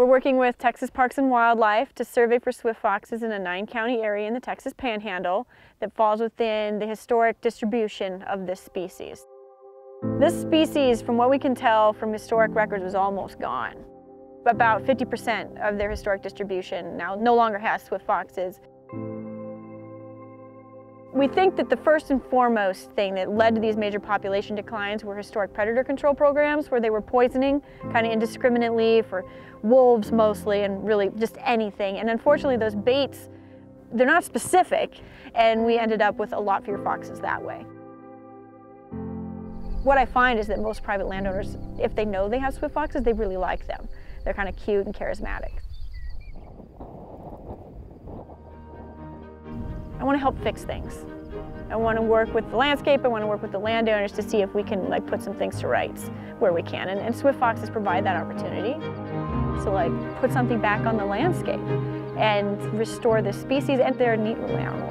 We're working with Texas Parks and Wildlife to survey for swift foxes in a nine county area in the Texas Panhandle that falls within the historic distribution of this species. This species, from what we can tell from historic records, was almost gone. About 50% of their historic distribution now no longer has swift foxes. We think that the first and foremost thing that led to these major population declines were historic predator control programs where they were poisoning kind of indiscriminately for wolves mostly and really just anything. And unfortunately those baits, they're not specific and we ended up with a lot fewer foxes that way. What I find is that most private landowners, if they know they have swift foxes, they really like them. They're kind of cute and charismatic. Want to help fix things. I want to work with the landscape, I want to work with the landowners to see if we can like put some things to rights where we can. And, and swift foxes provide that opportunity. So like put something back on the landscape and restore the species and they're a neat little animal.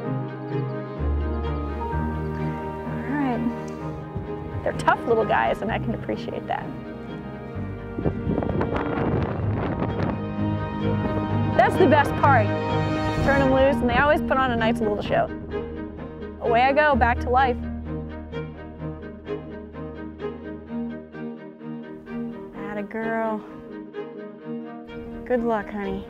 All right. They're tough little guys and I can appreciate that. That's the best part turn them loose, and they always put on a nice little show. Away I go, back to life. Atta girl. Good luck, honey.